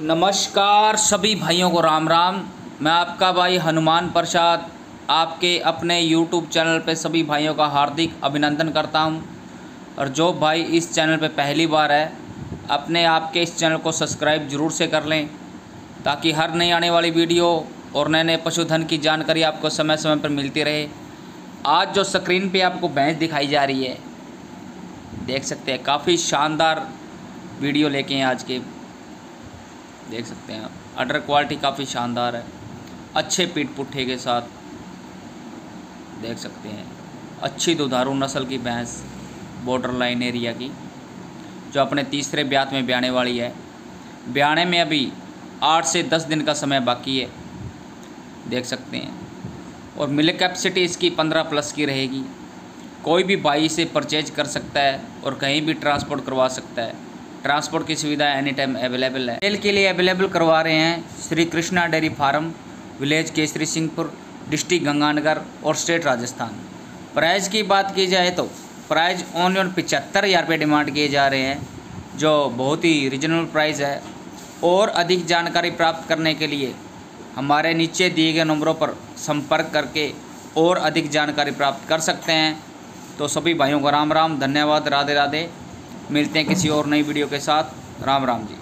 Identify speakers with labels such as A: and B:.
A: नमस्कार सभी भाइयों को राम राम। मैं आपका भाई हनुमान प्रसाद, आपके अपने YouTube चैनल पे सभी भाइयों का हार्दिक अभिनंदन करता हूँ। और जो भाई इस चैनल पे पहली बार है, अपने आपके इस चैनल को सब्सक्राइब ज़रूर से कर लें, ताकि हर नई आने वाली वीडियो और नए नए पशुधन की जानकारी आपको समय समय पर मिलती रहे। आज जो स्क्रीन पे आपको भैंस दिखाई जा रही है, देख सकते हैं, काफ़ी शानदार वीडियो लेके हैं आज के। देख सकते हैं अडर क्वालिटी काफ़ी शानदार है। अच्छे पीट पुट्ठे के साथ देख सकते हैं। अच्छी दुधारू नस्ल की भैंस बॉर्डर लाइन एरिया की, जो अपने तीसरे ब्यात में ब्याने वाली है। ब्याने में अभी आठ से दस दिन का समय बाकी है। देख सकते हैं। और मिल कैपेसिटी इसकी पंद्रह प्लस की रहेगी। कोई भी बाई इसे परचेज कर सकता है और कहीं भी ट्रांसपोर्ट करवा सकता है। ट्रांसपोर्ट की सुविधा एनी टाइम अवेलेबल है। सेल के लिए अवेलेबल करवा रहे हैं Shri Krishna dairy farm, village Kesari Singhpur, district Ganganagar और स्टेट राजस्थान। प्राइस की बात की जाए तो प्राइस ओनली ऑन पिचहत्तर हज़ार रुपये डिमांड किए जा रहे हैं, जो बहुत ही रिजनेबल प्राइस है और अधिक जानकारी प्राप्त करने के लिए हमारे नीचे दिए गए नंबरों पर संपर्क करके और अधिक जानकारी प्राप्त कर सकते हैं। तो सभी भाइयों को राम राम धन्यवाद राधे राधे मिलते हैं किसी और नई वीडियो के साथ। राम राम जी।